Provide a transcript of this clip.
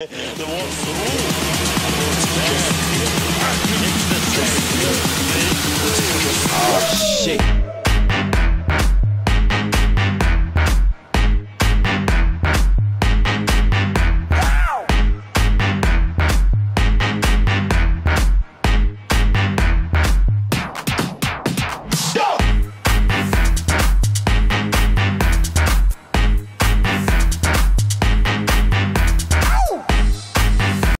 Oh shit.